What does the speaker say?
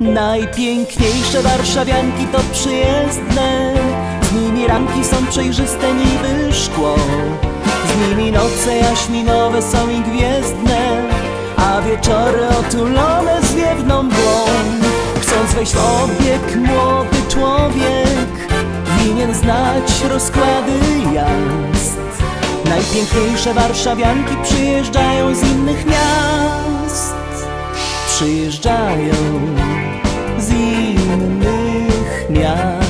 Najpiękniejsze warszawianki to przyjezdne. Z nimi ranki są przejrzyste niby szkło. Z nimi noce jaśminowe są i gwiezdne A wieczory otulone zwiewną mgłą Chcąc wejść w obieg młody człowiek Winien znać rozkłady jazd. Najpiękniejsze warszawianki przyjeżdżają z innych miast. Przyjeżdżają allá.